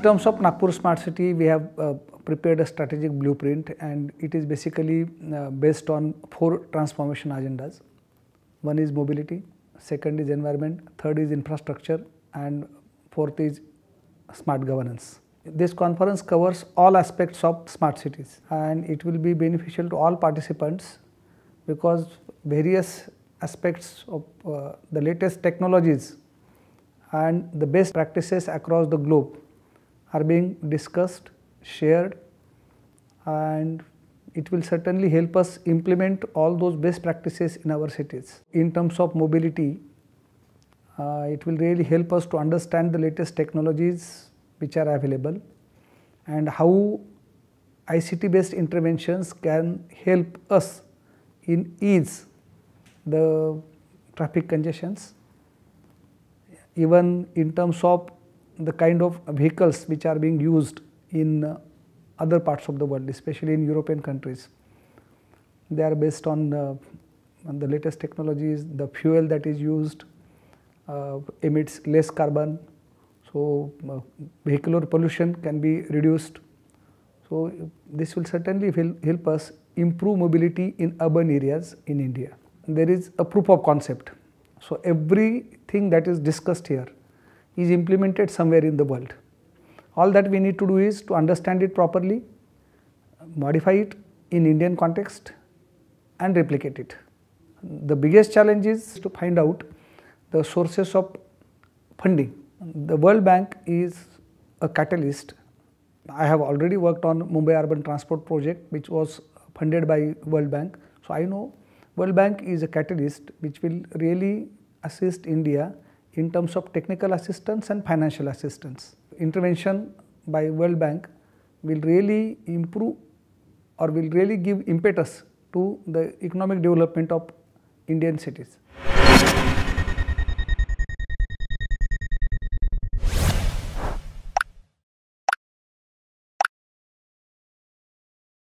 terms of Nagpur Smart City, we have uh, prepared a strategic blueprint and it is basically uh, based on four transformation agendas. One is mobility, second is environment, third is infrastructure and fourth is smart governance. This conference covers all aspects of smart cities and it will be beneficial to all participants because various aspects of uh, the latest technologies and the best practices across the globe are being discussed, shared and it will certainly help us implement all those best practices in our cities. In terms of mobility, uh, it will really help us to understand the latest technologies which are available and how ICT based interventions can help us in ease the traffic congestions even in terms of the kind of vehicles which are being used in uh, other parts of the world, especially in European countries. They are based on, uh, on the latest technologies, the fuel that is used uh, emits less carbon, so uh, vehicular pollution can be reduced. So, this will certainly help us improve mobility in urban areas in India. There is a proof of concept. So, everything that is discussed here is implemented somewhere in the world. All that we need to do is to understand it properly, modify it in Indian context and replicate it. The biggest challenge is to find out the sources of funding. The World Bank is a catalyst. I have already worked on Mumbai Urban Transport Project which was funded by World Bank. So, I know World Bank is a catalyst which will really assist India in terms of technical assistance and financial assistance. Intervention by World Bank will really improve or will really give impetus to the economic development of Indian cities.